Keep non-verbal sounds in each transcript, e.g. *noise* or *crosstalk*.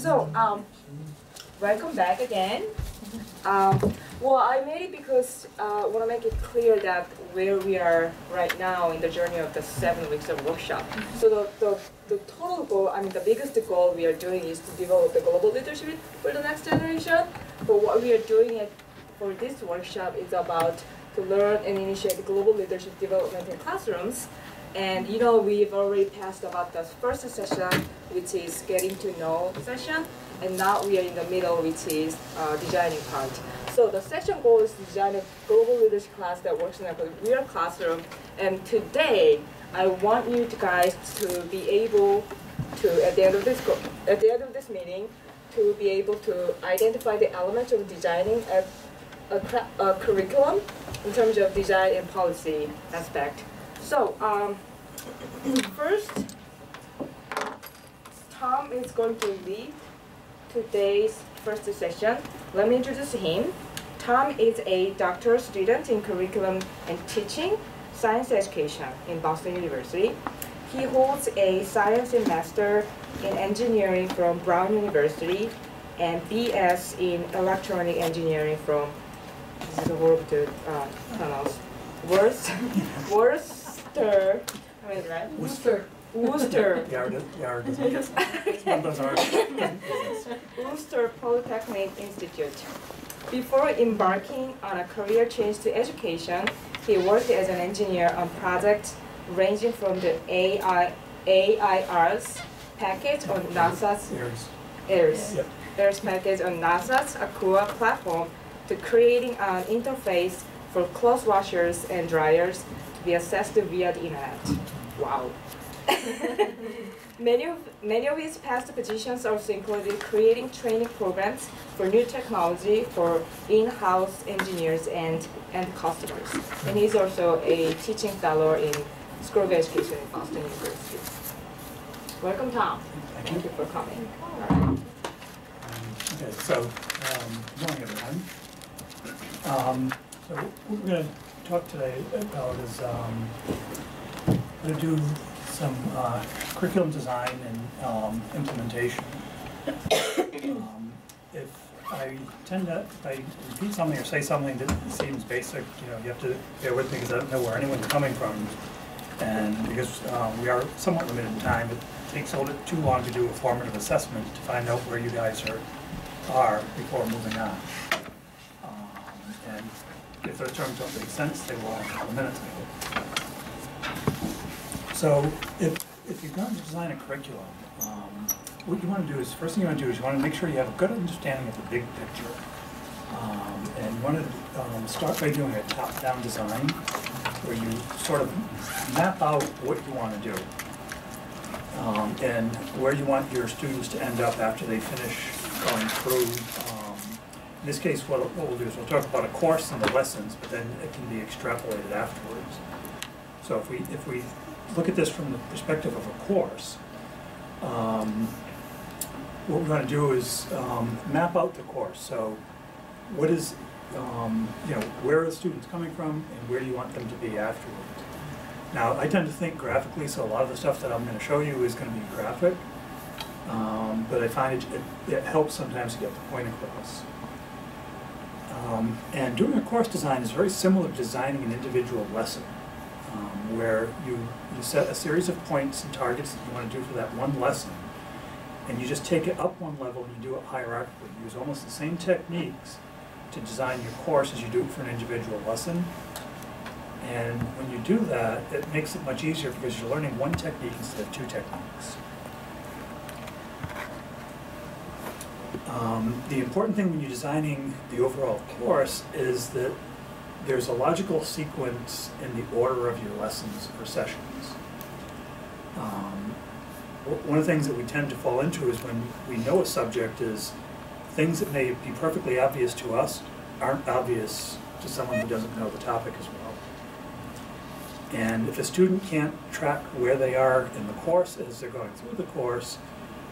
So, um, welcome back again. Um, well, I made it because uh, I want to make it clear that where we are right now in the journey of the seven weeks of workshop. So the, the, the total goal, I mean the biggest goal we are doing is to develop the global leadership for the next generation. But what we are doing it for this workshop is about to learn and initiate global leadership development in classrooms. And you know, we've already passed about the first session, which is getting to know session. And now we are in the middle, which is uh, designing part. So the session goal is to design a global leadership class that works in a real classroom. And today, I want you to guys to be able to, at the end of this, at the end of this meeting, to be able to identify the elements of designing a, a, a curriculum in terms of design and policy aspect. So, um, first, Tom is going to lead today's first session. Let me introduce him. Tom is a doctoral student in curriculum and teaching science education in Boston University. He holds a science and master in engineering from Brown University and BS in electronic engineering from this is a horrible to uh. Worcester, *laughs* Worcester, right? Worcester. Worcester. Yard, yard. It's one of those art. Worcester Polytechnic Institute. Before embarking on a career change to education, he worked as an engineer on projects ranging from the AI, AIRS package on NASA's. AIRS, Yep. AIRS package on NASA's Aqua platform to creating an interface for clothes washers and dryers to be accessed via the internet. Wow. *laughs* many, of, many of his past positions also included creating training programs for new technology for in-house engineers and, and customers. And he's also a teaching fellow in School of Education at Boston University. Welcome, Tom. Thank Thank you. you for coming. All right. Um, Okay, so, um, good morning, everyone. Um, so what we're gonna talk today about is, gonna do some, uh, curriculum design and, um, implementation. Um, If I tend to, if I repeat something or say something that seems basic, you know, you have to bear with me because I don't know where anyone's coming from. And because, um, we are somewhat limited in time, it takes a little bit too long to do a formative assessment to find out where you guys are, are before moving on. Um, And if those terms don't make sense, they will in a couple of minutes. So if, if you're going to design a curriculum, um, what you want to do is, first thing you want to do is you want to make sure you have a good understanding of the big picture. Um, And you want to um, start by doing a top-down design where you sort of map out what you want to do. um, And where you want your students to end up after they finish going through. um, In this case, what what we'll do is we'll talk about a course and the lessons, but then it can be extrapolated afterwards. So if we, if we look at this from the perspective of a course, um, what we're gonna do is um, map out the course. So what is, um, you know, where are the students coming from and where do you want them to be afterwards? Now, I tend to think graphically, so a lot of the stuff that I'm gonna show you is gonna be graphic. Um, but I find it, it, it helps sometimes to get the point across. Um, and doing a course design is very similar to designing an individual lesson, um, where you, you set a series of points and targets that you want to do for that one lesson, and you just take it up one level and you do it hierarchically. You use almost the same techniques to design your course as you do it for an individual lesson. And when you do that, it makes it much easier because you're learning one technique instead of two techniques. Um, the important thing when you're designing the overall course is that there's a logical sequence in the order of your lessons or sessions. Um, one of the things that we tend to fall into is when we know a subject is things that may be perfectly obvious to us aren't obvious to someone who doesn't know the topic as well. And if a student can't track where they are in the course as they're going through the course,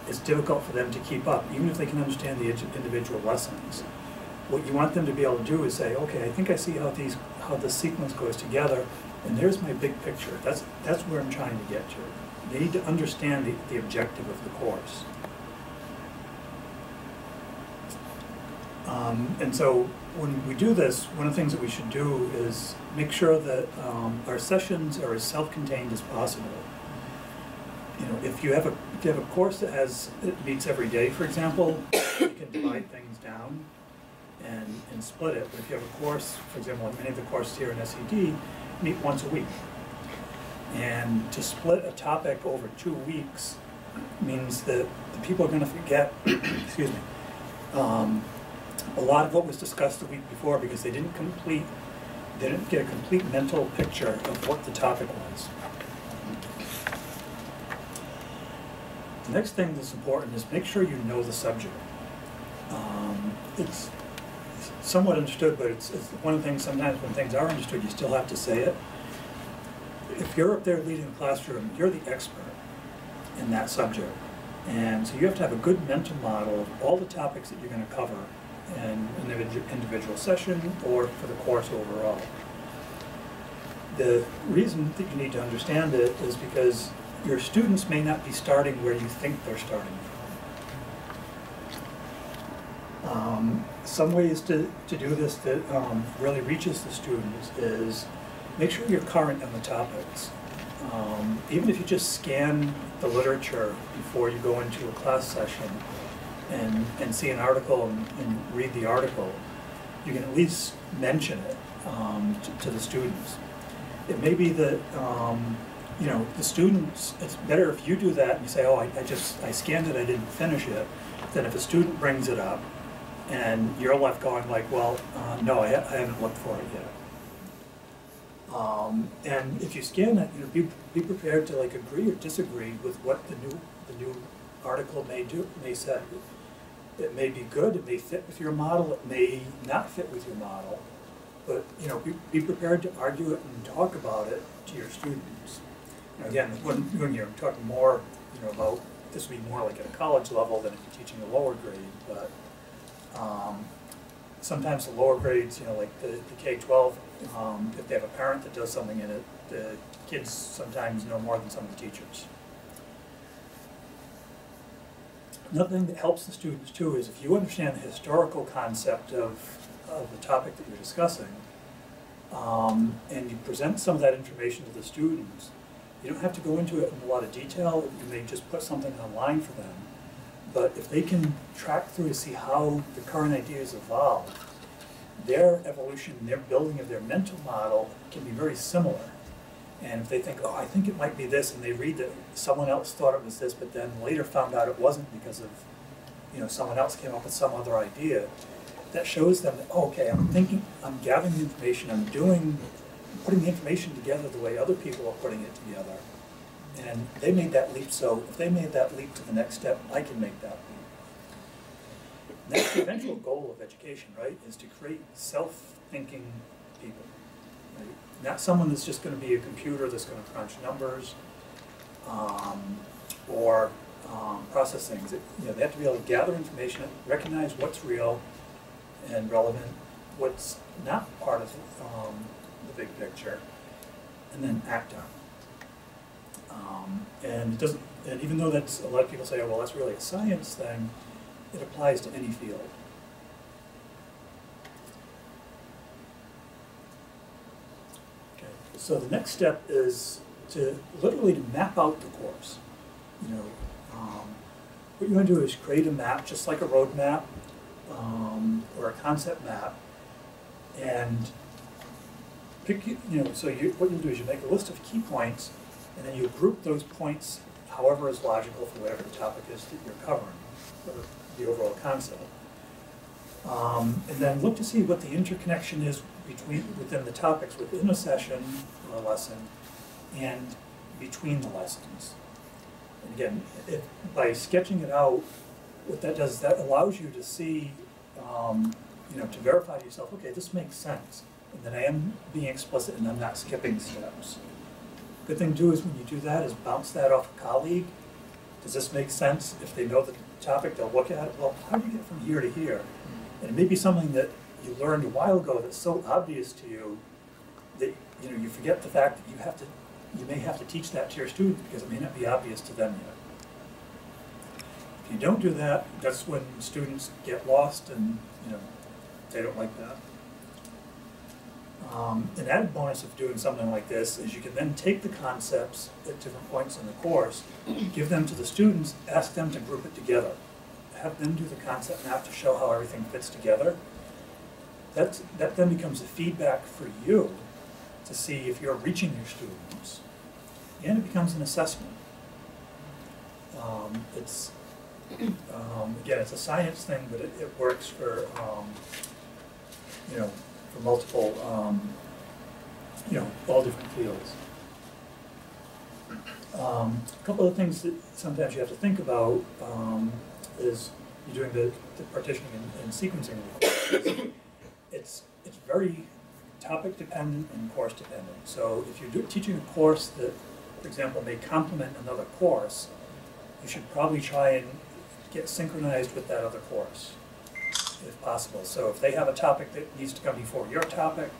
it's difficult for them to keep up, even if they can understand the individual lessons. What you want them to be able to do is say, okay, I think I see how these, how the sequence goes together, and there's my big picture. That's, that's where I'm trying to get to. They need to understand the, the objective of the course. Um, and so when we do this, one of the things that we should do is make sure that um, our sessions are as self-contained as possible. You know, if you have a if you have a course that has it meets every day, for example, you can divide things down and and split it. But if you have a course, for example, many of the courses here in SED meet once a week, and to split a topic over two weeks means that the people are going to forget. *coughs* excuse me. Um, a lot of what was discussed the week before because they didn't complete, they didn't get a complete mental picture of what the topic was. The next thing that's important is make sure you know the subject. Um, it's somewhat understood, but it's, it's one of the things sometimes when things are understood, you still have to say it. If you're up there leading the classroom, you're the expert in that subject. And so you have to have a good mental model of all the topics that you're going to cover in an individual session or for the course overall. The reason that you need to understand it is because your students may not be starting where you think they're starting from. Um, some ways to, to do this that um, really reaches the students is make sure you're current on the topics. Um, even if you just scan the literature before you go into a class session and, and see an article and, and read the article, you can at least mention it um, to, to the students. It may be that um, you know the students. It's better if you do that and you say, "Oh, I, I just I scanned it, I didn't finish it," than if a student brings it up and you're left going like, "Well, uh, no, I, I haven't looked for it yet." Um, and if you scan it, you know, be, be prepared to like agree or disagree with what the new the new article may do may say. It may be good, it may fit with your model, it may not fit with your model. But, you know, be, be prepared to argue it and talk about it to your students. Now, again, when, when you're talking more, you know, about, this would be more like at a college level than if you're teaching a lower grade, but, um, sometimes the lower grades, you know, like the, the K-12, um, if they have a parent that does something in it, the kids sometimes know more than some of the teachers. Another thing that helps the students too is if you understand the historical concept of, of the topic that you're discussing, um, and you present some of that information to the students, you don't have to go into it in a lot of detail. You may just put something online for them. But if they can track through to see how the current ideas evolve, their evolution, their building of their mental model can be very similar. And if they think, oh, I think it might be this, and they read that someone else thought it was this, but then later found out it wasn't because of, you know, someone else came up with some other idea, that shows them that, oh, okay, I'm thinking, I'm gathering the information, I'm doing, putting the information together the way other people are putting it together. And they made that leap, so if they made that leap to the next step, I can make that leap. That's the eventual goal of education, right, is to create self-thinking people. Right? Not someone that's just gonna be a computer that's gonna crunch numbers, um, or, um, process things. It- You know, they have to be able to gather information, recognize what's real and relevant, what's not part of, um, the big picture, and then act on. it. Um, and it doesn't, and even though that's, a lot of people say, oh, well, that's really a science thing, it applies to any field. Okay, so the next step is to literally to map out the course. You know, um, what you want to do is create a map, just like a road map um, or a concept map, and pick, you know, so you, what you'll do is you make a list of key points, and then you group those points however is logical for whatever the topic is that you're covering, or the overall concept. Um, and then look to see what the interconnection is between, within the topics within a session or a lesson and between the lessons. And again, it, by sketching it out, what that does, that allows you to see, um, you know, to verify to yourself, okay, this makes sense. And that I am being explicit and I'm not skipping steps. Good thing to do is when you do that is bounce that off a colleague. Does this make sense? If they know the topic, they'll look at it, well, how do you get from here to here? Hmm. And it may be something that you learned a while ago that's so obvious to you that, you know, you forget the fact that you have to, you may have to teach that to your students because it may not be obvious to them yet. If you don't do that, that's when students get lost and, you know, they don't like that. Um, an added bonus of doing something like this is you can then take the concepts at different points in the course, give them to the students, ask them to group it together. Have them do the concept map to show how everything fits together. That's, that then becomes a feedback for you to see if you're reaching your students. And it becomes an assessment. Um, it's, um, again, it's a science thing, but it, it works for, um, you know, for multiple, um, you know, all different fields. Um, a couple of things that sometimes you have to think about um, is you're doing the, the partitioning and, and sequencing. It's, it's very topic dependent and course dependent. So if you're do, teaching a course that, for example, may complement another course, you should probably try and get synchronized with that other course, if possible. So if they have a topic that needs to come before your topic,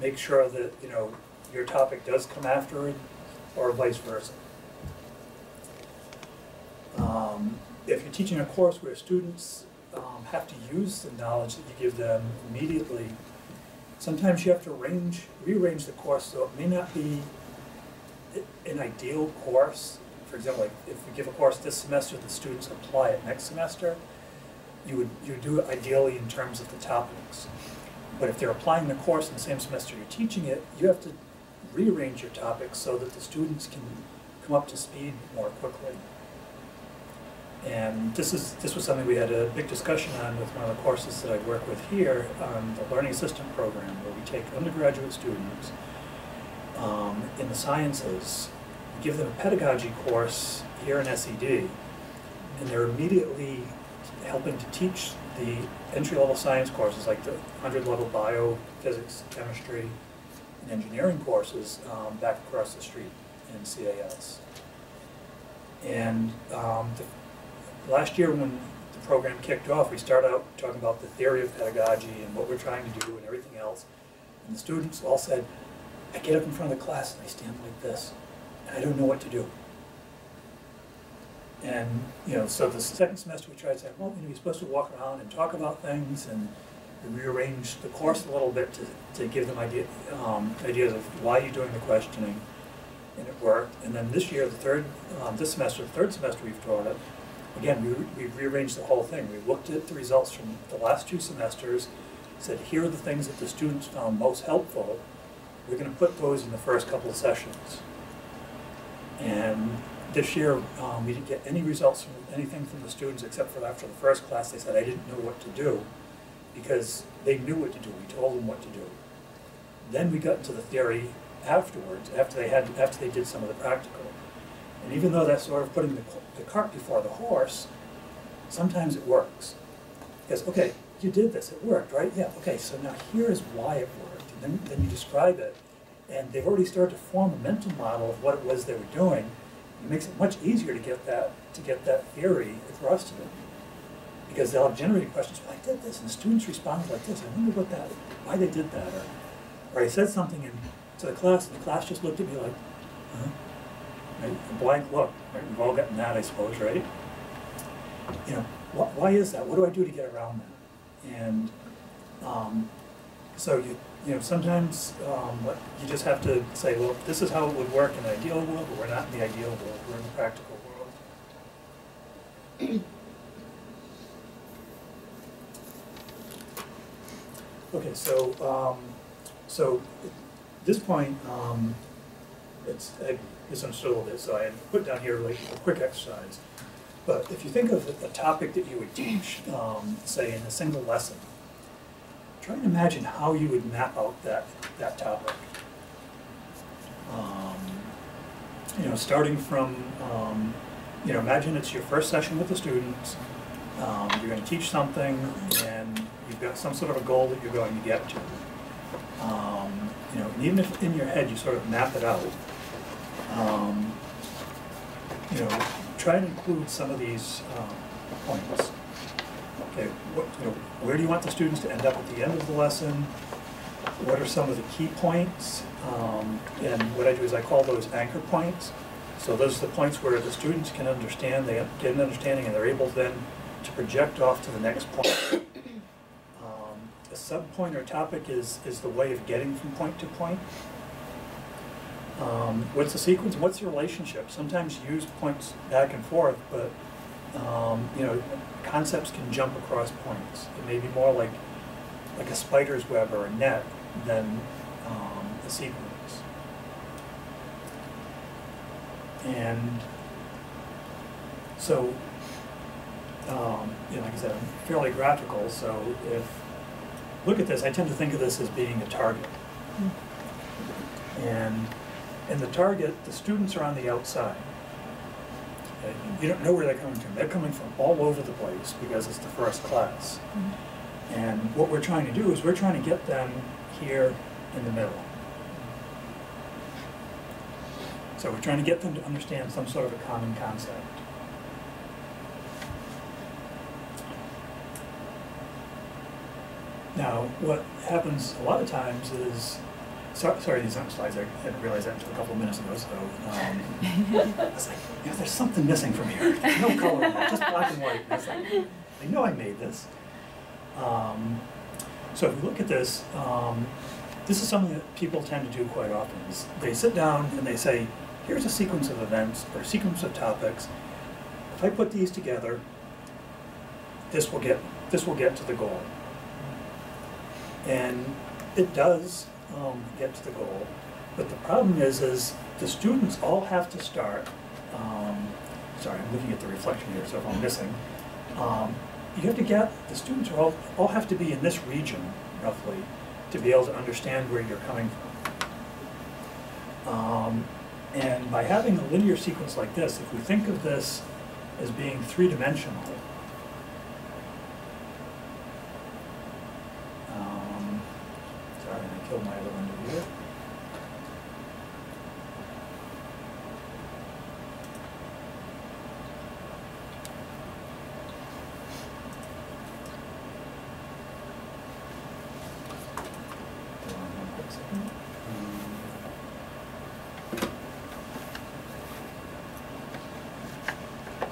make sure that, you know, your topic does come after it, or vice versa. Um, if you're teaching a course where students um, have to use the knowledge that you give them immediately, sometimes you have to arrange, rearrange the course so it may not be an ideal course. For example, like if we give a course this semester, the students apply it next semester, you would, you would do it ideally in terms of the topics. But if they're applying the course in the same semester you're teaching it, you have to rearrange your topics so that the students can come up to speed more quickly. And this is, this was something we had a big discussion on with one of the courses that I work with here on the Learning Assistant Program, where we take undergraduate students um, in the sciences, give them a pedagogy course here in SED, and they're immediately helping to teach the entry-level science courses, like the hundred-level bio, physics, chemistry, and engineering courses um, back across the street in CAS. And um, the Last year, when the program kicked off, we started out talking about the theory of pedagogy and what we're trying to do and everything else. And the students all said, I get up in front of the class and I stand like this, and I don't know what to do. And, you know, so the second semester we tried to say, well, you know, you're supposed to walk around and talk about things and we rearranged the course a little bit to, to give them idea, um, ideas of why you're doing the questioning. And it worked. And then this year, the third, um, this semester, the third semester we've taught it, again, we, we rearranged the whole thing. We looked at the results from the last two semesters, said, here are the things that the students found most helpful. We're gonna put those in the first couple of sessions. And this year, um, we didn't get any results from anything from the students except for after the first class, they said, I didn't know what to do because they knew what to do. We told them what to do. Then we got into the theory afterwards, after they had, after they did some of the practical. And even though that's sort of putting the, the cart before the horse, sometimes it works. Because, okay, you did this, it worked, right? Yeah, okay, so now here is why it worked. And then, then you describe it, and they've already started to form a mental model of what it was they were doing. It makes it much easier to get that, to get that theory across to them. Because they'll have generated questions, well, I did this, and the students responded like this, I wonder what that, why they did that, or, or I said something in, to the class, and the class just looked at me like, huh? right? A blank look, right? We've all gotten that, I suppose, right? You know, wh- why is that? What do I do to get around that? And um, so you, you know, sometimes um, you just have to say, well, this is how it would work in an ideal world, but we're not in the ideal world. We're in the practical world. *clears throat* Okay, so um, so at this point, um, it's I misunderstood a little bit, so I put down here like a quick exercise. But if you think of a topic that you would teach, um, say in a single lesson, try to imagine how you would map out that, that topic. Um, you know, starting from, um, you know, imagine it's your first session with the students, um, you're gonna teach something, and you've got some sort of a goal that you're going to get to. Um, you know, and even if in your head you sort of map it out, um, you know, try and include some of these um, points. Okay, what, you know, where do you want the students to end up at the end of the lesson? What are some of the key points? Um, and what I do is I call those anchor points. So those are the points where the students can understand, they get an understanding, and they're able then to project off to the next point. Um, a subpoint or topic is, is the way of getting from point to point. Um, what's the sequence, what's the relationship? Sometimes you use points back and forth, but, um, you know, concepts can jump across points. It may be more like, like a spider's web or a net than, um, a sequence. And so, um, you know, like I said, I'm fairly graphical, so if, look at this, I tend to think of this as being a target. And in the target, the students are on the outside. You don't know where they're coming from. They're coming from all over the place because it's the first class. Mm-hmm. And what we're trying to do is we're trying to get them here in the middle. So we're trying to get them to understand some sort of a common concept. Now, what happens a lot of times is, so- sorry, these aren't slides, I hadn't realized that until a couple of minutes ago, so, um, *laughs* I was like, you know, there's something missing from here, no color, in it, just black and white, and I was like, I know I made this. Um, so if we look at this, um, this is something that people tend to do quite often, is they sit down and they say, here's a sequence of events or a sequence of topics. If I put these together, this will get, this will get to the goal. And it does um, get to the goal, but the problem is, is the students all have to start, um, sorry, I'm looking at the reflection here, so if I'm missing, um, you have to get, the students all, all have to be in this region roughly to be able to understand where you're coming from. Um, and by having a linear sequence like this, if we think of this as being three-dimensional, um, sorry, I killed my other one here. Hold on one quick second. Um,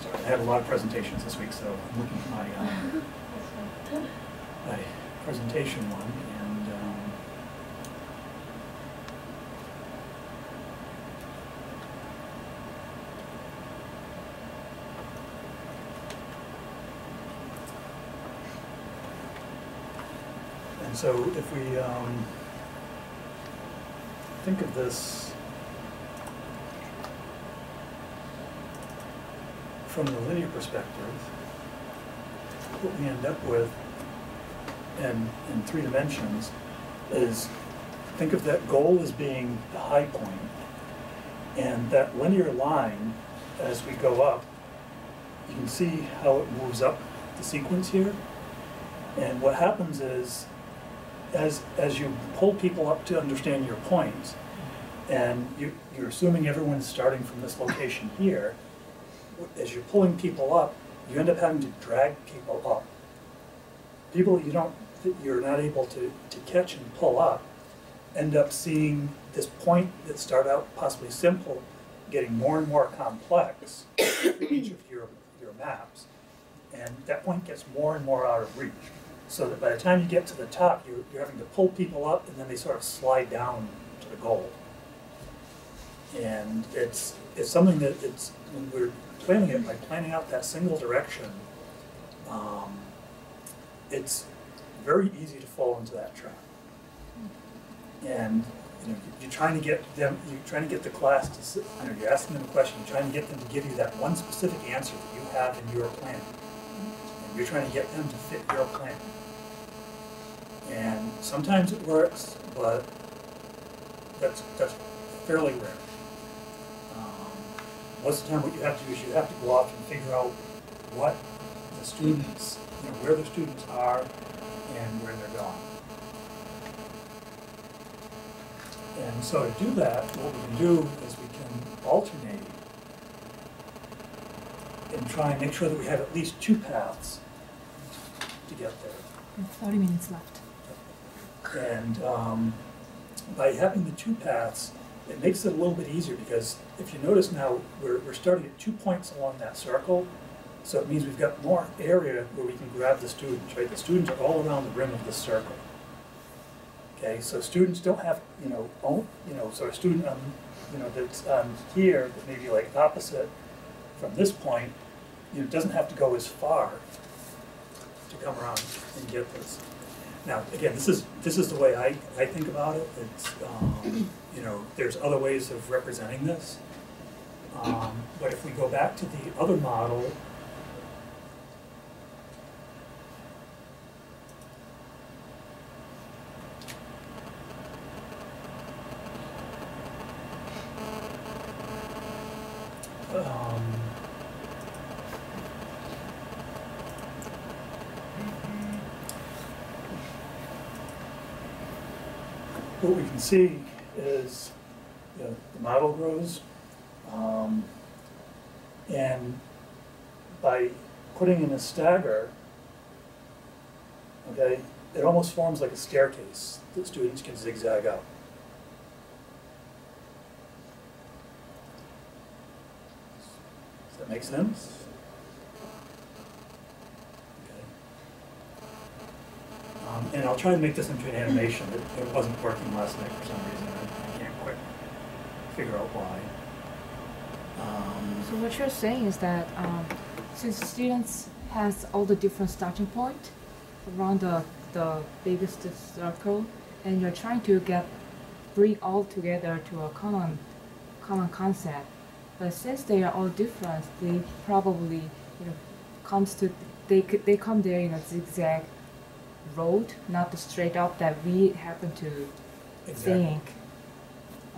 Sorry, I had a lot of presentations this week, so I'm looking at my, um, my presentation one, and, um, and so if we, um, think of this from the linear perspective, what we end up with in, in three dimensions is, think of that goal as being the high point, and that linear line, as we go up, you can see how it moves up the sequence here. And what happens is, as, as you pull people up to understand your points, and you, you're assuming everyone's starting from this location here, as you're pulling people up, you end up having to drag people up. People you don't, you're not able to, to catch and pull up, end up seeing this point that started out possibly simple, getting more and more complex each of your, your maps. And that point gets more and more out of reach. So that by the time you get to the top, you're, you're having to pull people up and then they sort of slide down to the goal. And it's, it's something that it's, when we're planning it, by planning out that single direction, um, it's very easy to fall into that trap. And, you know, you're trying to get them, you're trying to get the class to, sit- you know, you're asking them a question, you're trying to get them to give you that one specific answer that you have in your plan. And you're trying to get them to fit your plan. And sometimes it works, but that's, that's fairly rare. Most of the time, what you have to do is you have to go out and figure out what the students, you know, where the students are and where they're going. And so to do that, what we can do is we can alternate and try and make sure that we have at least two paths to get there. We have 30 minutes left. And um, by having the two paths, it makes it a little bit easier because if you notice now, we're, we're starting at two points along that circle. So it means we've got more area where we can grab the students, right? The students are all around the rim of the circle. Okay, so students don't have, you know, own, you know, so a student, um, you know, that's, um, here, that maybe like opposite from this point, you know, doesn't have to go as far to come around and get this. Now, again, this is, this is the way I, I think about it, it's, um, you know, there's other ways of representing this. Um, but if we go back to the other model, um, what we can see is the, the model grows. Um, and by putting in a stagger, okay, it almost forms like a staircase that students can zigzag up. Does that make sense? Okay. Um, and I'll try to make this into an animation. It, it wasn't working last night for some reason. I, can't quite figure out why. Um, So what you're saying is that um, since students has all the different starting point around the, the biggest circle, and you're trying to get bring all together to a common common concept. But since they are all different, they probably you know comes to they they come there in a zigzag road, not the straight up that we happen to Exactly. think.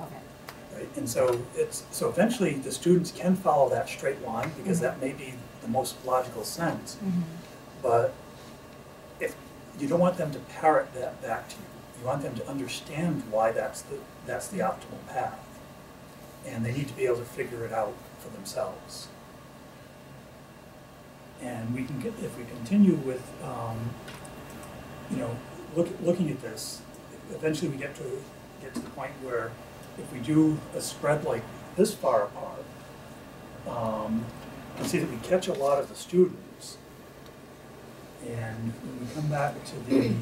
Okay. Right, and so it's, so eventually the students can follow that straight line because that may be the most logical sense. Mm-hmm. But if, you don't want them to parrot that back to you. You want them to understand why that's the, that's the optimal path. And they need to be able to figure it out for themselves. And we can get, if we continue with, um, you know, look, looking at this, eventually we get to, get to the point where if we do a spread like this far apart, um, you see that we catch a lot of the students. And when we come back to the,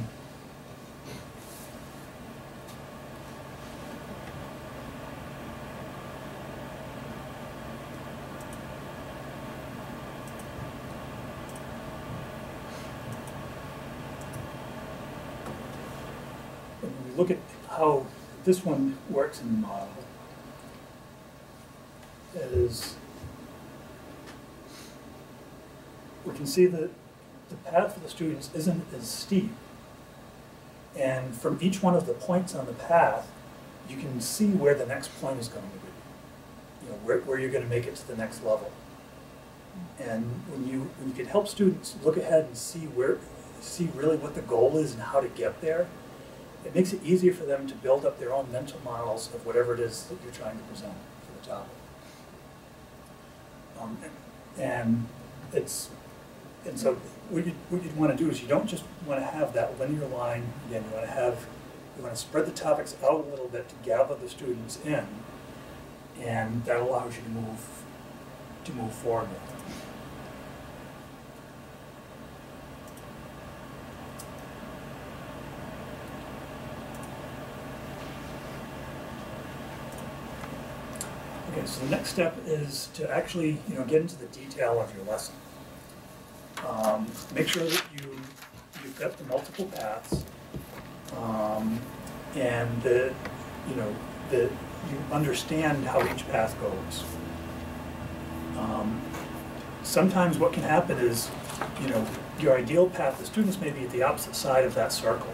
when we look at how this one works in the model, is we can see that the path for the students isn't as steep. And from each one of the points on the path, you can see where the next point is going to be. You know, where, where you're gonna make it to the next level. And when you, when you can help students look ahead and see where, see really what the goal is and how to get there, it makes it easier for them to build up their own mental models of whatever it is that you're trying to present for the topic. Um, and it's, and so what you, what you'd wanna do is you don't just wanna have that linear line, again, you wanna have, you wanna spread the topics out a little bit to gather the students in. And that allows you to move, to move forward so the next step is to actually, you know, get into the detail of your lesson. Um, make sure that you, you've got the multiple paths, um, and that, you know, that you understand how each path goes. Um, Sometimes what can happen is, you know, your ideal path, the students may be at the opposite side of that circle.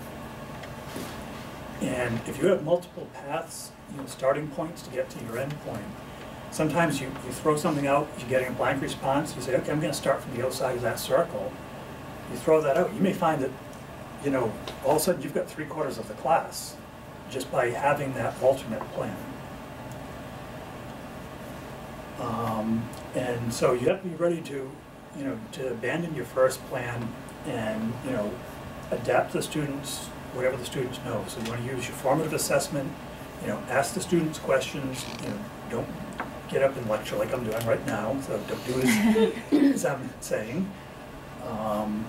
And if you have multiple paths, you know, starting points to get to your end point, sometimes you, you throw something out, you're getting a blank response, you say, okay, I'm gonna start from the outside of that circle. You throw that out, you may find that, you know, all of a sudden you've got three quarters of the class just by having that alternate plan. Um, and so you have to be ready to, you know, to abandon your first plan and, you know, adapt the students, whatever the students know. So you want to use your formative assessment, you know, ask the students questions, you know, don't get up and lecture like I'm doing right now, so don't do as, *laughs* as I'm saying. Um,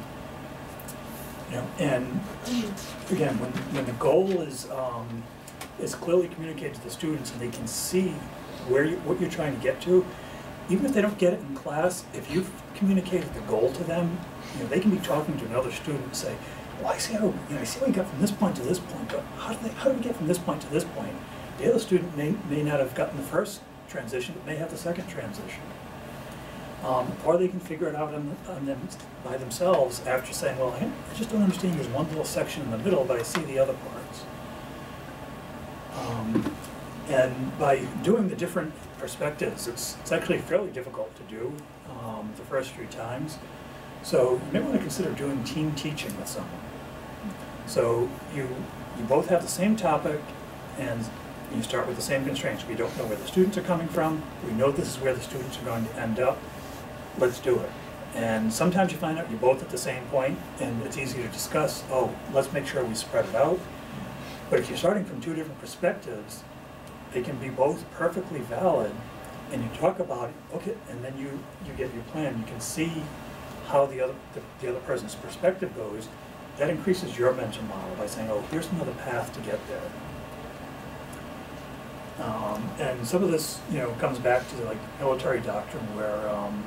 You know, and again, when, when the goal is, um, is clearly communicated to the students and they can see where you, what you're trying to get to, even if they don't get it in class, if you've communicated the goal to them, you know, they can be talking to another student and say, well, I see how, you know, I see how we got from this point to this point, but how do, they, how did we get from this point to this point? The other student may, may not have gotten the first transition, but may have the second transition. Um, or they can figure it out on, on them, by themselves after saying, well, I I just don't understand, there's one little section in the middle, but I see the other parts. Um, and by doing the different perspectives, it's, it's actually fairly difficult to do um, the first few times. So you may want to consider doing team teaching with someone. So you, you both have the same topic and you start with the same constraints. We don't know where the students are coming from. We know this is where the students are going to end up. Let's do it. And sometimes you find out you're both at the same point and it's easy to discuss, oh, let's make sure we spread it out. But if you're starting from two different perspectives, they can be both perfectly valid and you talk about it, okay, and then you, you get your plan, you can see how the other, the, the other person's perspective goes. That increases your mental model by saying, oh, here's another path to get there. Um, and some of this, you know, comes back to like military doctrine where, um,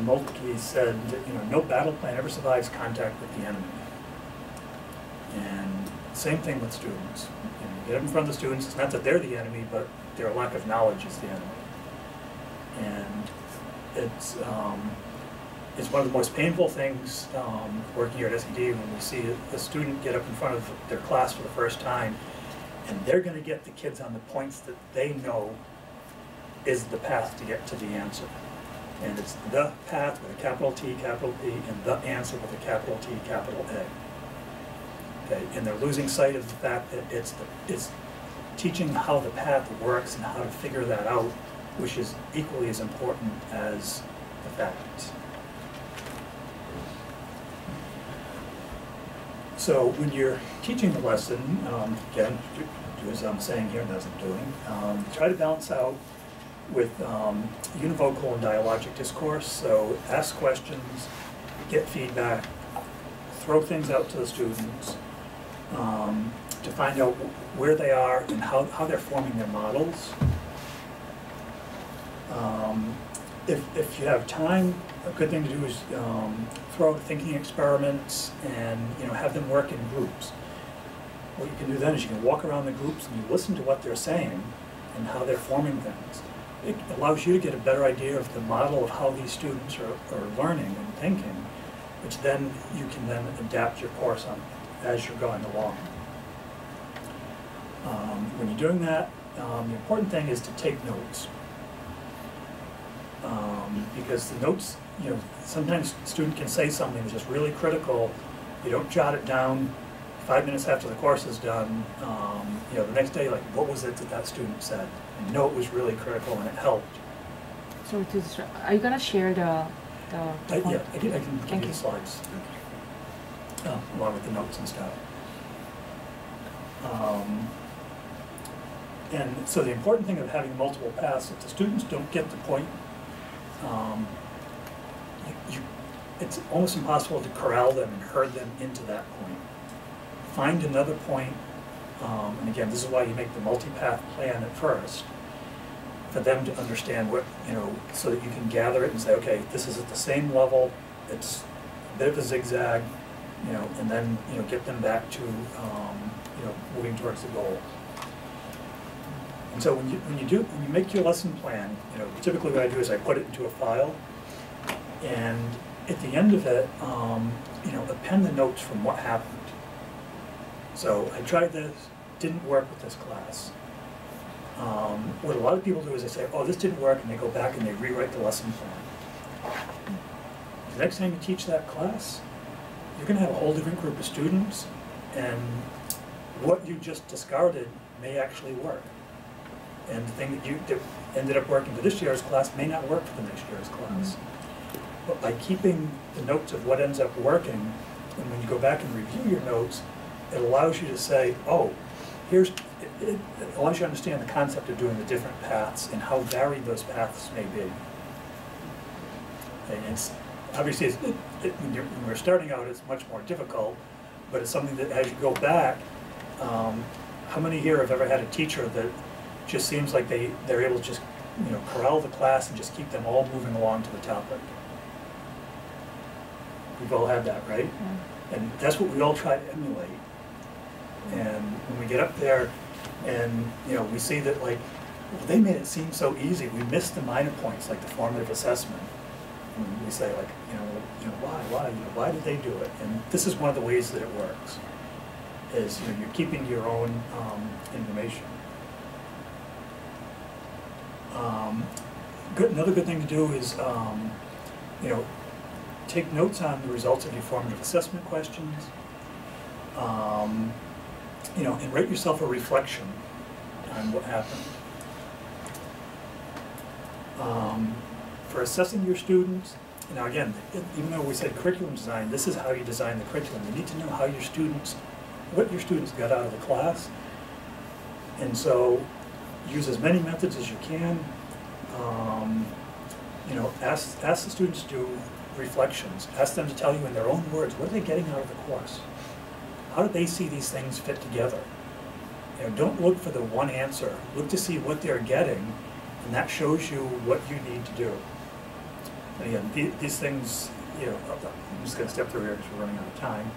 Moltke said, you know, no battle plan ever survives contact with the enemy. And same thing with students. You, know, you get in front of the students, it's not that they're the enemy, but their lack of knowledge is the enemy. And it's, um, it's one of the most painful things um, working here at SED when we see a student get up in front of their class for the first time and they're going to get the kids on the points that they know is the path to get to the answer. And it's the path with a capital T, capital P, and the answer with a capital T, capital A. Okay, and they're losing sight of the fact that it's the, it's teaching how the path works and how to figure that out, which is equally as important as the facts. So when you're teaching the lesson, um, again, do, as I'm saying here and as I'm doing, um, try to balance out with um, univocal and dialogic discourse. So ask questions, get feedback, throw things out to the students um, to find out where they are and how, how they're forming their models. If, if you have time, a good thing to do is um, throw out thinking experiments and you know have them work in groups. What you can do then is you can walk around the groups and you listen to what they're saying and how they're forming things. It allows you to get a better idea of the model of how these students are, are learning and thinking, which then you can then adapt your course on as you're going along. Um, when you're doing that, um, the important thing is to take notes. Um, because the notes, you know, sometimes a student can say something that's just really critical. You don't jot it down five minutes after the course is done. Um, you know, the next day, like, what was it that that student said? And know it was really critical and it helped. So are you gonna share the, the? I, yeah, I can, I can give Thank you you. the slides, uh, along with the notes and stuff. Um, and so the important thing of having multiple paths, if the students don't get the point, um, you, you, it's almost impossible to corral them and herd them into that point. Find another point, um, and again, this is why you make the multi-path plan at first, for them to understand what, you know, so that you can gather it and say, okay, this is at the same level, it's a bit of a zigzag, you know, and then, you know, get them back to, um, you know, moving towards the goal. And so when you, when you do, when you make your lesson plan, you know, typically what I do is I put it into a file, and at the end of it, um, you know, append the notes from what happened. So I tried this, didn't work with this class. Um, what a lot of people do is they say, oh, this didn't work, and they go back and they rewrite the lesson plan. The next time you teach that class, you're gonna have a whole different group of students, and what you just discarded may actually work. And the thing that you, that ended up working for this year's class may not work for the next year's class. But by keeping the notes of what ends up working, and when you go back and review your notes, it allows you to say, oh, here's, it, it it allows you to understand the concept of doing the different paths and how varied those paths may be. And it's obviously, it's, it, it, when, you're, when we're starting out, it's much more difficult, but it's something that as you go back, um, how many here have ever had a teacher that just seems like they, they're able to just, you know, corral the class and just keep them all moving along to the topic? We've all had that, right? And that's what we all try to emulate. And when we get up there and, you know, we see that like, well, they made it seem so easy, we missed the minor points, like the formative assessment. And we say like, you know, you know, why, why, you know, why did they do it? And this is one of the ways that it works, is, you know, you're keeping your own, um, information. Um, good, another good thing to do is, um, you know, take notes on the results of your formative assessment questions. Um, you know, and write yourself a reflection on what happened. Um, for assessing your students, now again, even though we said curriculum design, this is how you design the curriculum. You need to know how your students, what your students got out of the class. And so use as many methods as you can. Um, you know, ask, ask the students to do reflections. Ask them to tell you in their own words, what are they getting out of the course? How do they see these things fit together? You know, don't look for the one answer. Look to see what they're getting, and that shows you what you need to do. And again, these things, you know, I'm just gonna step through here because we're running out of time.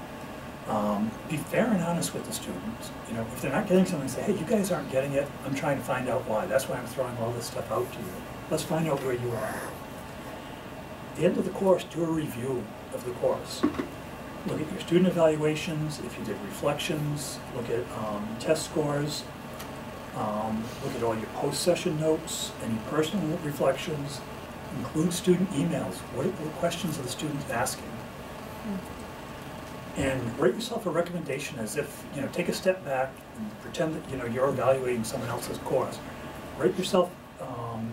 Um, be fair and honest with the students. You know, if they're not getting something, say, hey, you guys aren't getting it. I'm trying to find out why. That's why I'm throwing all this stuff out to you. Let's find out where you are. At the end of the course, do a review of the course. Look at your student evaluations, if you did reflections, look at um, test scores, um, look at all your post-session notes, any personal reflections, include student emails. What, what questions are the students asking? And write yourself a recommendation as if, you know, take a step back and pretend that, you know, you're evaluating someone else's course. Write yourself um,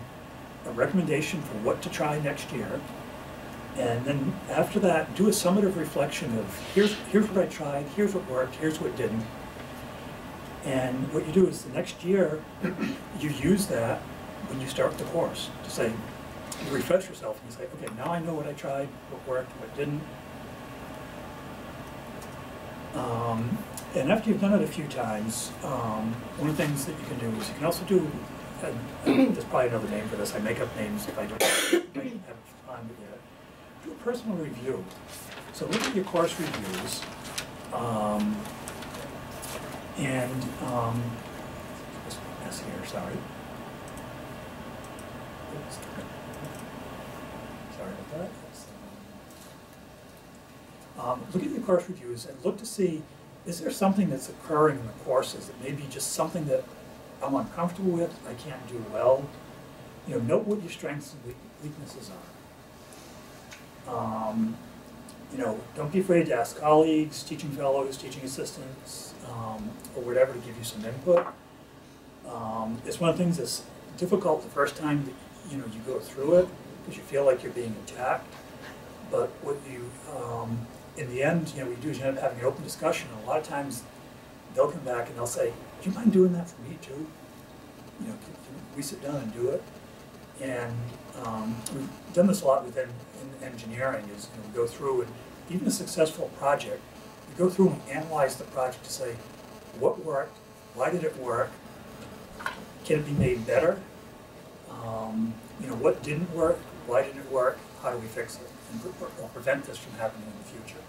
a recommendation for what to try next year. And then after that, do a summative reflection of here's, here's what I tried, here's what worked, here's what didn't. And what you do is the next year, you use that when you start the course to say, you refresh yourself and you say, okay, now I know what I tried, what worked, what didn't. Um, and after you've done it a few times, um, one of the things that you can do is you can also do, and, and there's probably another name for this, I make up names if I don't, found it yet. Do a personal review. So look at your course reviews, um, and, um, mess here, sorry. Oops. Sorry about that. Um, look at course reviews and look to see, is there something that's occurring in the courses that may be just something that I'm uncomfortable with, I can't do well? You know, note what your strengths and weaknesses are. Um, you know, don't be afraid to ask colleagues, teaching fellows, teaching assistants, um, or whatever to give you some input. Um, it's one of the things that's difficult the first time that, you know, you go through it, because you feel like you're being attacked. But what you, um, in the end, you know, we do end up having an open discussion, and a lot of times they'll come back and they'll say, do you mind doing that for me too? You know, can, can we sit down and do it? And, um, we've done this a lot within, in engineering, is, you know, we go through and even a successful project, we go through and analyze the project to say, what worked, why did it work, can it be made better? Um, you know, what didn't work, why didn't it work, how do we fix it, or prevent this from happening in the future?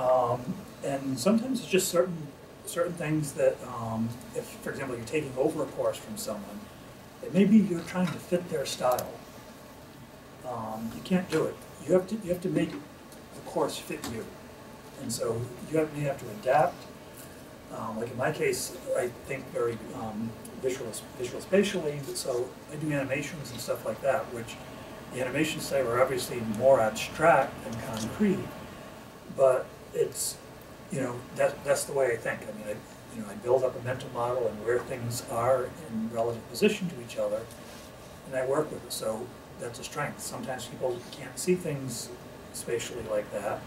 Um, and sometimes it's just certain, certain things that, um, if, for example, you're taking over a course from someone, it may be you're trying to fit their style. Um, you can't do it. You have to, you have to make the course fit you. And so you have, you have to adapt. Um, like in my case, I think very, um, visual, visual spatially, so I do animations and stuff like that, which the animations say were obviously more abstract than concrete, but it's, you know, that, that's the way I think. I mean, I, you know, I build up a mental model and where things are in relative position to each other, and I work with it, so that's a strength. Sometimes people can't see things spatially like that,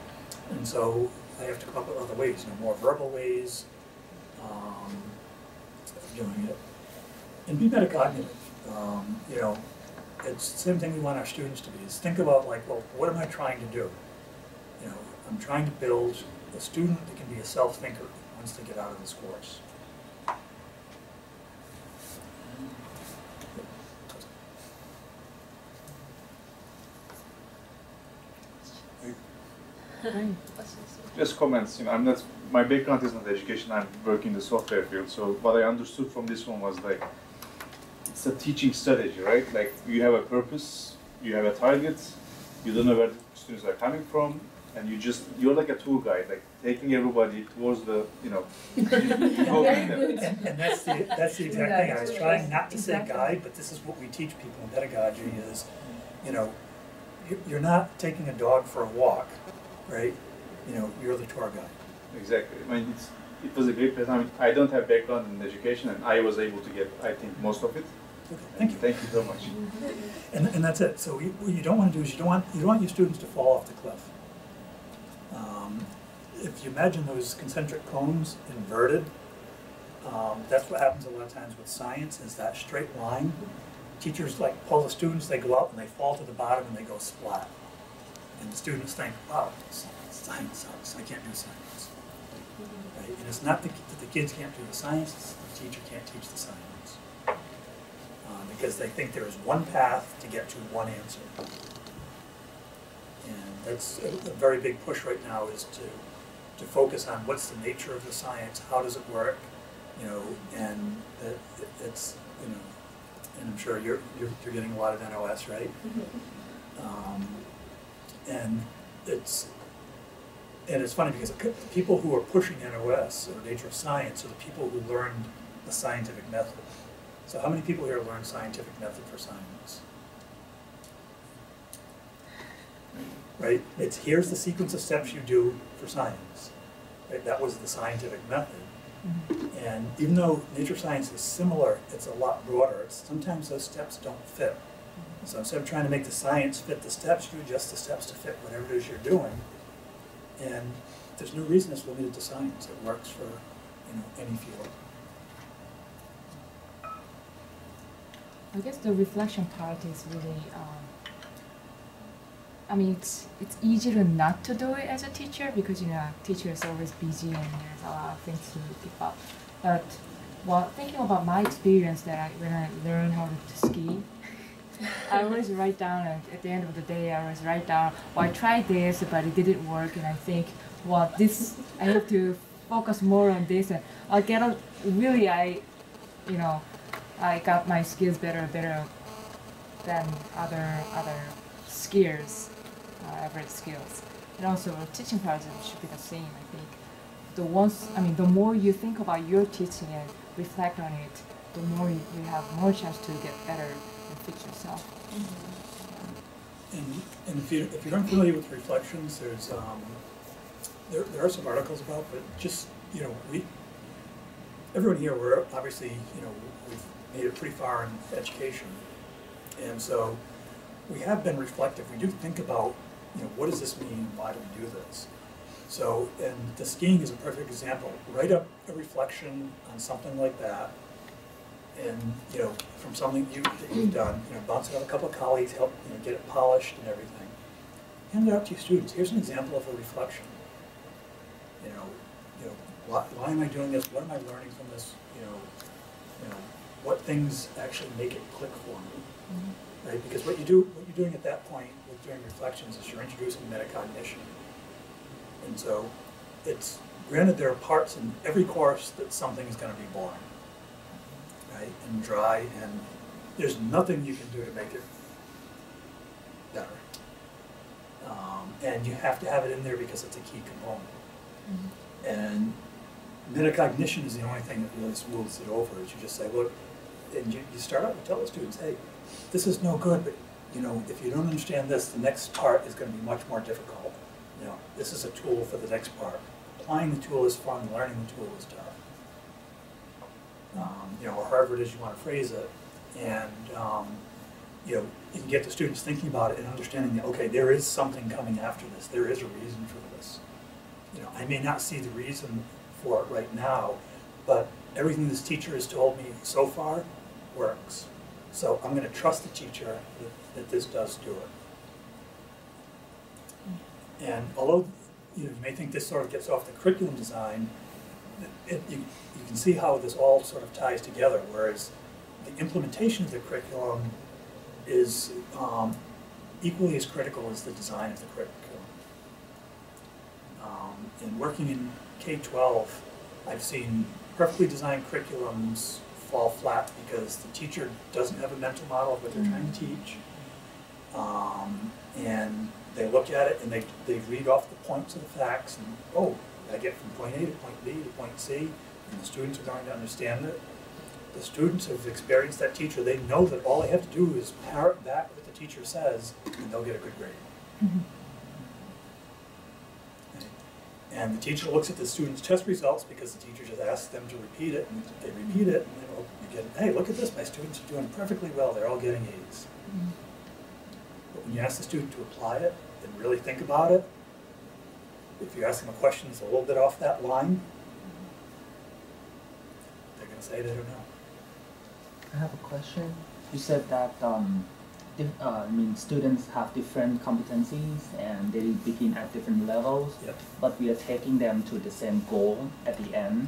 and so I have to come up with other ways, you know, more verbal ways, um, of doing it. And be metacognitive, um, you know, it's the same thing we want our students to be, is think about like, well, what am I trying to do? You know, I'm trying to build a student that can be a self-thinker once they get out of this course. Just comments, you know, I'm not, my background is not education, I'm working in the software field, so what I understood from this one was like, it's a teaching strategy, right? Like, you have a purpose, you have a target, you don't know where the students are coming from, and you just, you're like a tour guide, like taking everybody towards the, you know, *laughs* you them. And, and that's the, that's the exact thing, I was trying not to say guide, but this is what we teach people in pedagogy is, you know, you- you're not taking a dog for a walk, right? You know, you're the tour guide. Exactly. I mean, it's, it was a great presentation. I don't have background in education, and I was able to get, I think, most of it. Okay, Thank you. Thank you so much. And, and that's it, so you- what you don't wanna do is you don't want, you don't want your students to fall off the cliff. Um, If you imagine those concentric cones inverted, um, that's what happens a lot of times with science, is that straight line. Teachers like pull the students, they go out and they fall to the bottom and they go splat. And the students think, wow, science sucks, I can't do science. Right, and it's not that the kids can't do the science, it's the teacher can't teach the science because they think there is one path to get to one answer. And that's a, a very big push right now is to, to focus on what's the nature of the science, how does it work, you know, and it- it's, you know, and I'm sure you're, you're, you're getting a lot of NOS, right? *laughs* Um, and it's, and it's funny because the people who are pushing NOS or nature of science are the people who learned the scientific method. So how many people here learned scientific method for science? Right, it's, here's the sequence of steps you do for science. Right, that was the scientific method. Mm-hmm. And even though nature science is similar, it's a lot broader. It's, sometimes those steps don't fit. Mm-hmm. So instead of trying to make the science fit the steps, you adjust the steps to fit whatever it is you're doing. And there's no reason it's limited to science. It works for, you know, any field. I guess the reflection part is really, um, I mean, it's it's easier not to do it as a teacher because you know teacher is always busy and there's a lot of things to keep up. But while thinking about my experience that I, when I learned how to ski, *laughs* I always write down and at the end of the day I always write down, well I tried this but it didn't work and I think, well this I have to focus more on this and I get a really I, you know, I got my skills better better than other other skiers, uh, average skills. And also teaching process should be the same. I think the once I mean the more you think about your teaching and reflect on it, the more you, you have more chance to get better and fix yourself. And, and if you, if you're unfamiliar with reflections, there's, um, there, there are some articles about, but just, you know, we, everyone here, we're obviously, you know, we've made it pretty far in education. And so we have been reflective. We do think about, you know, what does this mean? Why do we do this? So, and the skiing is a perfect example. Write up a reflection on something like that. And, you know, from something you, that you've done, you know, bounce it off a couple of colleagues, help, you know, get it polished and everything. Hand it out to your students. Here's an example of a reflection. You know, you know, why, why am I doing this? What am I learning from this? You know, you know, what things actually make it click for me? right? Because what you do, what you're doing at that point with doing reflections is you're introducing metacognition. And so it's, granted there are parts in every course that something is gonna be boring, right? And dry, and there's nothing you can do to make it better. Um, and you have to have it in there because it's a key component. And metacognition is the only thing that really smooths it over, is you just say, look, and you, you start out, and tell the students, hey, this is no good, but, you know, if you don't understand this, the next part is gonna be much more difficult. You know, this is a tool for the next part. Applying the tool is fun, learning the tool is tough. Um, you know, or however it is you wanna phrase it, and, um, you know, you can get the students thinking about it and understanding that, okay, there is something coming after this, there is a reason for this. You know, I may not see the reason for it right now, but everything this teacher has told me so far works. So I'm gonna trust the teacher that, that this does do it. And although, you know, you may think this sort of gets off the curriculum design, it, you, you can see how this all sort of ties together, whereas the implementation of the curriculum is, um, equally as critical as the design of the curriculum. Um, in working in K-12, I've seen perfectly designed curriculums fall flat because the teacher doesn't have a mental model of what they're trying to teach. Um, and they look at it and they, they read off the points of the facts and, oh, I get from point A to point B to point C, and the students are going to understand it. The students have experienced that teacher, they know that all they have to do is parrot back what the teacher says, and they'll get a good grade. And the teacher looks at the student's test results because the teacher just asks them to repeat it, and they repeat it, and oh, you get, hey, look at this, my students are doing perfectly well, they're all getting A's. But when you ask the student to apply it and really think about it, if you ask them a question that's a little bit off that line, they're gonna say they don't know. I have a question. You said that um, uh, I mean students have different competencies and they begin at different levels, Yep. but we are taking them to the same goal at the end,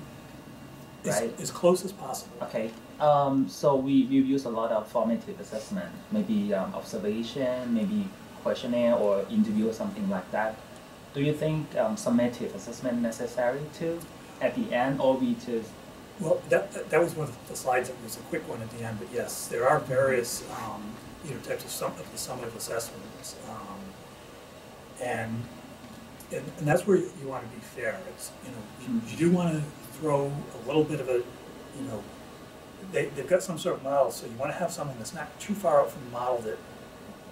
As, right? as close as possible. Okay. Um, so we we use a lot of formative assessment, maybe um, observation, maybe questionnaire or interview or something like that. Do you think um, summative assessment necessary too at the end, or we just Well, that, that- that was one of the slides that was a quick one at the end, but yes, there are various, um, you know, types of sum, of the summative assessments. Um, and, and, and that's where you, you wanna be fair, it's, you know, you, you do wanna throw a little bit of a, you know, they, they've got some sort of model, so you wanna have something that's not too far out from the model that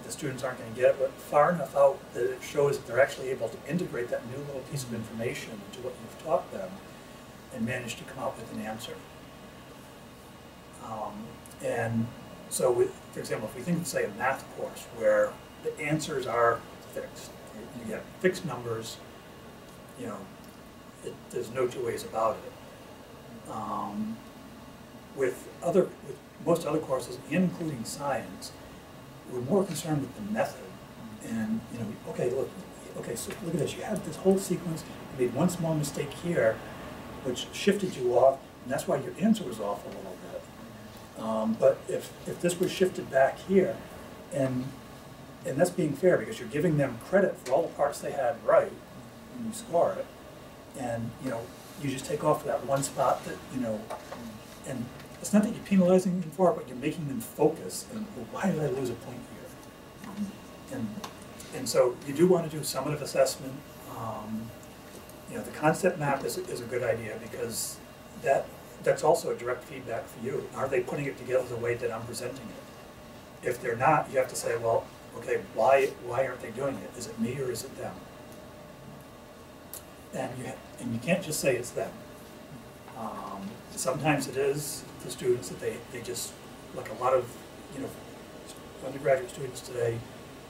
the students aren't gonna get, but far enough out that it shows that they're actually able to integrate that new little piece of information into what you've taught them and manage to come up with an answer. Um, and so, with, for example, if we think of, say, a math course where the answers are fixed, you- get fixed numbers, you know, it, there's no two ways about it. Um, with other, with most other courses, including science, we're more concerned with the method. And, you know, okay, look, okay, so look at this, you have this whole sequence, you made one small mistake here, which shifted you off, and that's why your answer was off a little. Um, but if, if this was shifted back here, and, and that's being fair, because you're giving them credit for all the parts they had right, and you score it, and, you know, you just take off that one spot that, you know, and it's not that you're penalizing them for it, but you're making them focus, and, well, why did I lose a point here? And, and so you do want to do summative assessment. Um, you know, the concept map is, is a good idea because that, that's also a direct feedback for you. Are they putting it together the way that I'm presenting it? If they're not, you have to say, well, okay, why, why aren't they doing it? Is it me or is it them? And you, and you can't just say it's them. Um, sometimes it is the students that they, they just, like a lot of, you know, undergraduate students today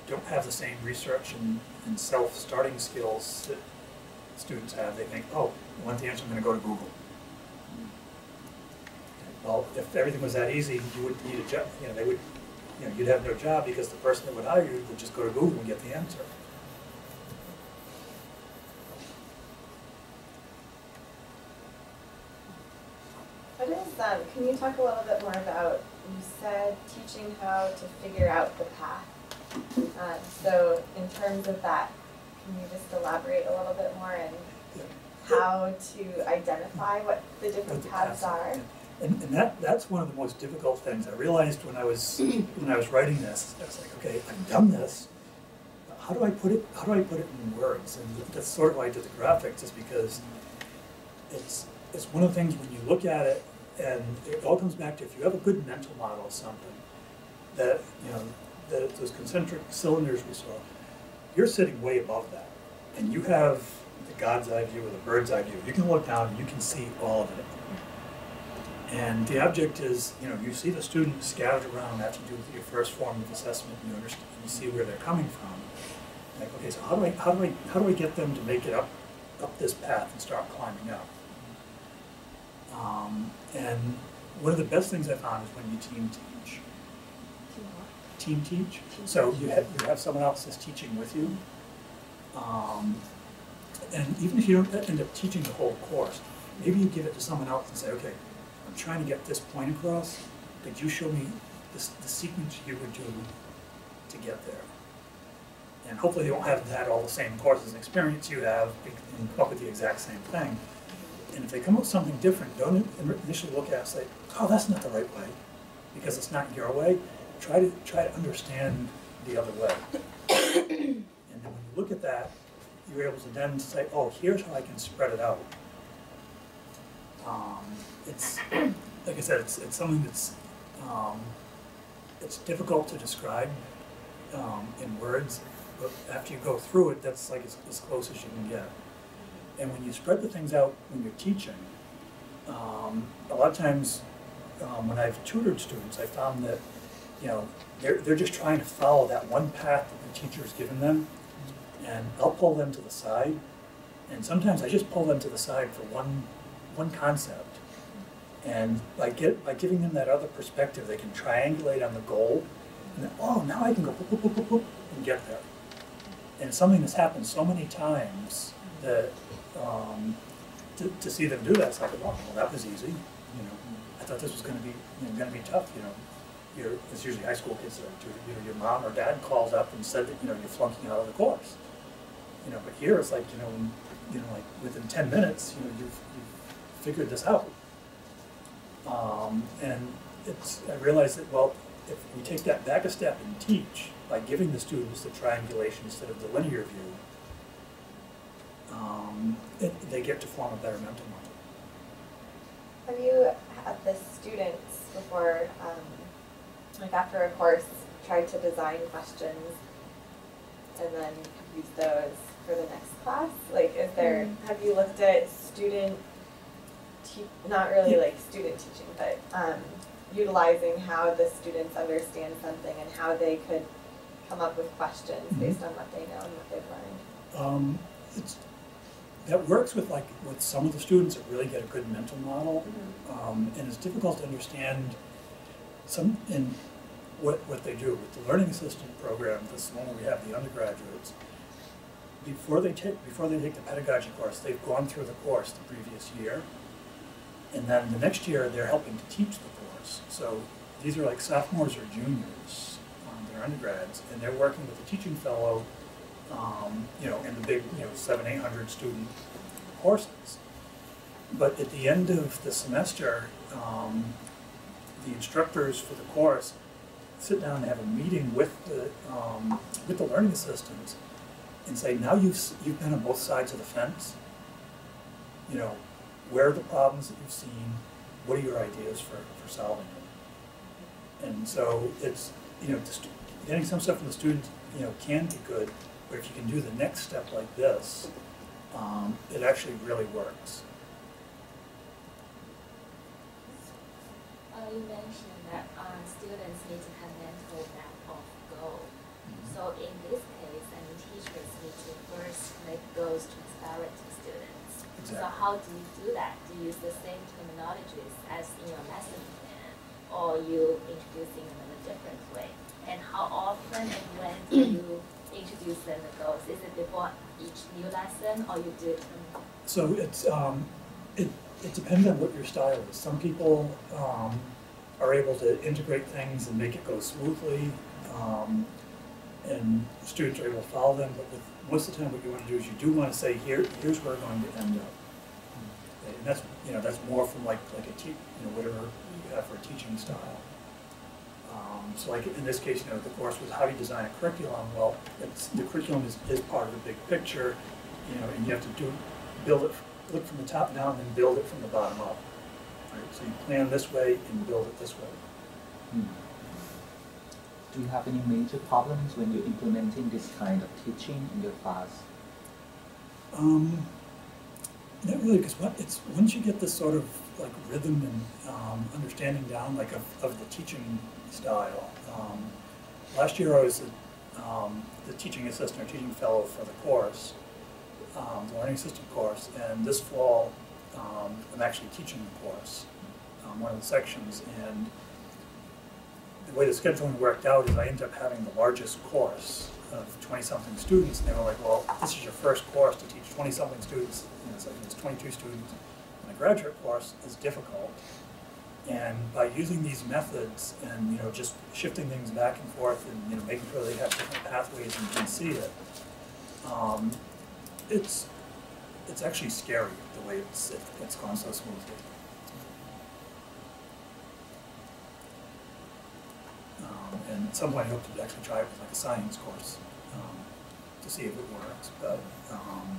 don't have the same research and, and self-starting skills that students have. They think, oh, I want the answer, I'm gonna go to Google. Well, if everything was that easy, you wouldn't need a job, you know, they would, you know, you'd have no job because the person that would hire you would just go to Google and get the answer. What is, um, can you talk a little bit more about, you said teaching how to figure out the path. Uh, so in terms of that, can you just elaborate a little bit more and how to identify what the different paths are? And, and that, that's one of the most difficult things. I realized when I was, *clears throat* when I was writing this, I was like, okay, I've done this. How do I put it, how do I put it in words? And that's sort of why I did the graphics, is because it's, it's one of the things when you look at it, and it all comes back to if you have a good mental model of something, that, you know, the, those concentric cylinders we saw, you're sitting way above that. And you have the God's eye view or the bird's eye view. You can look down and you can see all of it. And the object is, you know, you see the students scattered around after you do your first form of assessment, and you understand, you see where they're coming from. Like, okay, so how do I, how do I, how do I get them to make it up, up this path and start climbing up? Um, and one of the best things I found is when you team teach. team teach. So you have, you have someone else that's teaching with you. Um, and even if you don't end up teaching the whole course, maybe you give it to someone else and say, okay, trying to get this point across. Could you show me the, the sequence you would do to get there? And hopefully they won't have had all the same courses and experience you have and come up with the exact same thing. And if they come up with something different, don't initially look at it and say, oh, that's not the right way, because it's not your way. Try to, try to understand the other way. *coughs* And then when you look at that, you're able to then say, oh, here's how I can spread it out. Um, it's, *clears throat* like I said, it's, it's something that's, um, it's difficult to describe, um, in words, but after you go through it, that's like as, as close as you can get. And when you spread the things out when you're teaching, um, a lot of times, um, when I've tutored students, I found that, you know, they're, they're just trying to follow that one path that the teacher's given them, and I'll pull them to the side, and sometimes I just pull them to the side for one, one concept. And by get, by giving them that other perspective, they can triangulate on the goal, and then, oh, now I can go boop, boop, boop, boop, and get there. And something that's happened so many times that, um, to, to see them do that, it's like, oh, well, that was easy, you know. I thought this was gonna be, you know, gonna be tough, you know. It's usually high school kids that it. you know, your mom or dad calls up and said that, you know, you're flunking out of the course. You know, but here it's like, you know, when- you know, like within ten minutes, you know, you've, you've figured this out. Um, and it's, I realized that, well, if we take that back a step and teach by giving the students the triangulation instead of the linear view, um, it, they get to form a better mental model. Have you had the students before, um, like after a course, tried to design questions and then use those for the next class? Like, is there, have you looked at student te- not really like student teaching, but, um, utilizing how the students understand something and how they could come up with questions Mhm. based on what they know and what they've learned? Um, it's, that works with like, with some of the students that really get a good mental model. Um, and it's difficult to understand some, in what, what they do. With the learning assistant program, this one where we have the undergraduates, before they take, before they take the pedagogy course, they've gone through the course the previous year. And then the next year, they're helping to teach the course. So these are like sophomores or juniors, um, they're undergrads, and they're working with a teaching fellow, um, you know, in the big, you know, seven, eight hundred student courses. But at the end of the semester, um, the instructors for the course sit down and have a meeting with the, um, with the learning assistants and say, now you've, you've been on both sides of the fence. You know, where are the problems that you've seen? What are your ideas for, for solving them? And so it's, you know, getting some stuff from the students, you know, can be good, but if you can do the next step like this, um, it actually really works. Uh, you mentioned that uh, students need to have mental map of goal. So in this case, I mean, teachers need to first make goals transparent to students. So how do you do that? Do you use the same terminologies as in your lesson plan, or you introducing them in a different way? And how often and when do you introduce them the goals? Is it before each new lesson, or you do it from So it's, um, it, it depends on what your style is. Some people, um, are able to integrate things and make it go smoothly, um, and students are able to follow them, but with, most of the time what you wanna do is you do wanna say, here, here's where we're going to end up. And that's, you know, that's more from like, like a te, you know, whatever you have for a teaching style. Um, so like in this case, you know, the course was how do you design a curriculum? Well, the curriculum is, is part of the big picture, you know, and you have to do, build it, look from the top down and build it from the bottom up. Right, so you plan this way and build it this way. Hmm. Do you have any major problems when you're implementing this kind of teaching in your class? Um, not really, because what, it's, once you get this sort of like rhythm and, um, understanding down, like of, of the teaching style. Um, last year I was the, um, the teaching assistant or teaching fellow for the course, um, the learning system course, and this fall, um, I'm actually teaching the course, one of the sections, and the way the scheduling worked out is I ended up having the largest course of twenty-something students, and they were like, well, this is your first course to teach twenty-something students, you know, it's like, it's twenty-two students. And a graduate course is difficult, and by using these methods and, you know, just shifting things back and forth and, you know, making sure they have different pathways and can see it, um, it's, it's actually scary the way it's, it- it's gone so smoothly. Um, and at some point I hope to actually try it with like a science course, um, to see if it works, but, um,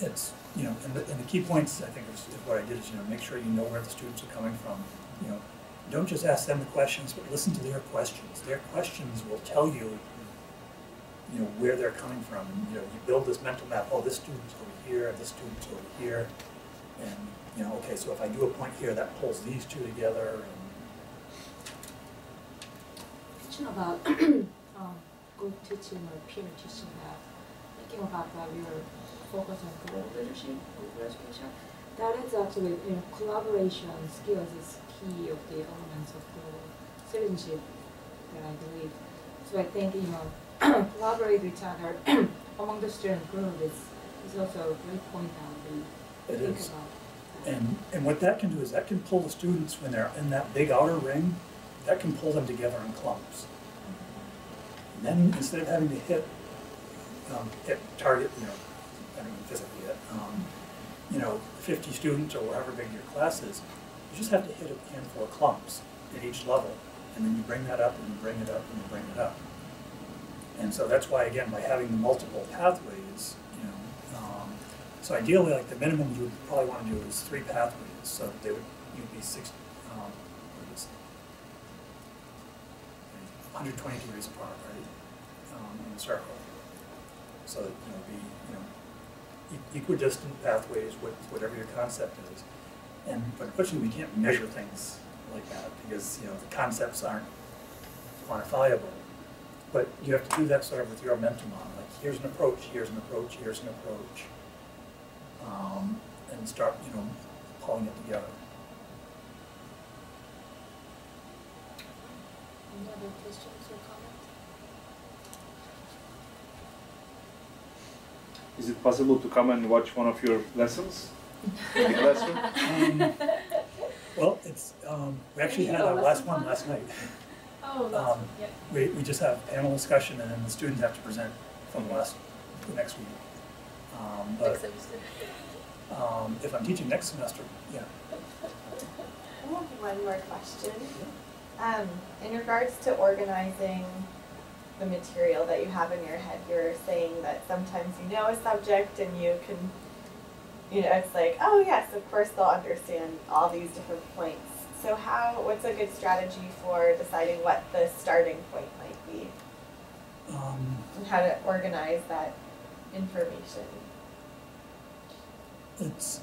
it's, you know, and the, and the key points, I think, what I did is, you know, make sure you know where the students are coming from. You know, don't just ask them the questions, but listen to their questions. Their questions will tell you, you know, where they're coming from. And, you know, you build this mental map, oh, this student's over here, this student's over here. And, you know, okay, so if I do a point here, that pulls these two together and, Teaching about *clears throat* um, group teaching or peer teaching that, thinking about that your focus on global leadership, global education, that is actually, you know, collaboration skills is key of the elements of global citizenship that I believe. So I think, you know, *clears throat* collaborate with each other *clears throat* among the student group is, is also a great point that we It think is. about. And, and what that can do is that can pull the students when they're in that big outer ring, that can pull them together in clumps. And then instead of having to hit, um, hit target, you know, I physically hit, um, you know, fifty students or however big your class is, you just have to hit a handful of clumps at each level. And then you bring that up and you bring it up and you bring it up. And so that's why, again, by having multiple pathways, you know, um, so ideally, like the minimum you would probably want to do is three pathways, so they would, you'd be six, um, 120 degrees apart, right, um, in a circle. So that you know, be you know, equidistant pathways with whatever your concept is. And but unfortunately, we can't measure things like that because you know the concepts aren't quantifiable. But you have to do that sort of with your mental model. Like here's an approach, here's an approach, here's an approach, um, and start you know pulling it together. Any other questions or comments? Is it possible to come and watch one of your lessons in the *laughs* classroom? Um, Well, it's, um, we actually had our last one last night. Oh, that's- Um, yeah. We, we just have panel discussion and then the students have to present from the last, the next week. Um, but, um, if I'm teaching next semester, yeah. I *laughs* have one more question. Um, in regards to organizing the material that you have in your head, you're saying that sometimes you know a subject and you can, you know, it's like, oh yes, of course they'll understand all these different points. So how, what's a good strategy for deciding what the starting point might be Um, and how to organize that information? it's,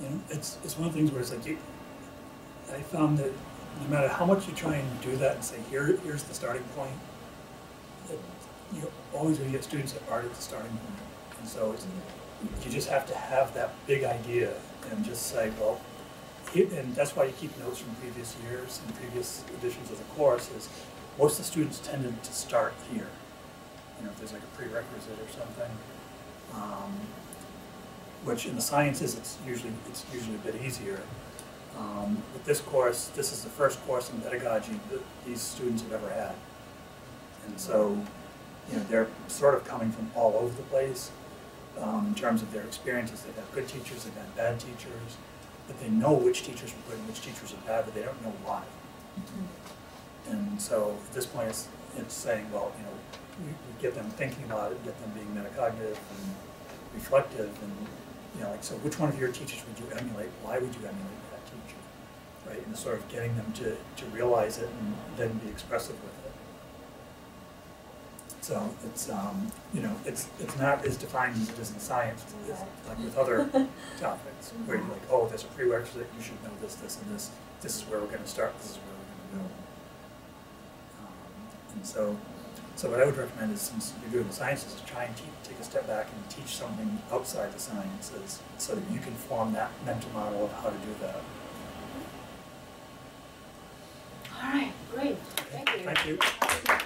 you know, it's, it's one of the things where it's like, you, I found that no matter how much you try and do that and say, here, here's the starting point, that you always gonna get students that aren't at the starting point. And so you just have to have that big idea and just say, well, here, and that's why you keep notes from previous years and previous editions of the course is, most of the students tended to start here. You know, if there's like a prerequisite or something. Um, which in the sciences, it's usually, it's usually a bit easier. Um, with this course, this is the first course in pedagogy that these students have ever had. And so, you know, they're sort of coming from all over the place, um, in terms of their experiences. They've had good teachers, they've had bad teachers, but they know which teachers are good and which teachers are bad, but they don't know why. And so at this point, it's, it's saying, well, you know, we, we get them thinking about it, get them being metacognitive and reflective and, you know, like, so which one of your teachers would you emulate? Why would you emulate that teacher? Right, and sort of getting them to, to realize it and then be expressive with it. So it's, um, you know, it's, it's not as defined as it is in science, it's like with other *laughs* topics, where you're like, oh, there's a prerequisite, you should know this, this, and this, this is where we're gonna start, this is where we're gonna go. Um, And so, so what I would recommend is, since you're doing the sciences, is try and te- take a step back and teach something outside the sciences so that you can form that mental model of how to do that. All right, great. Thank you. Thank you.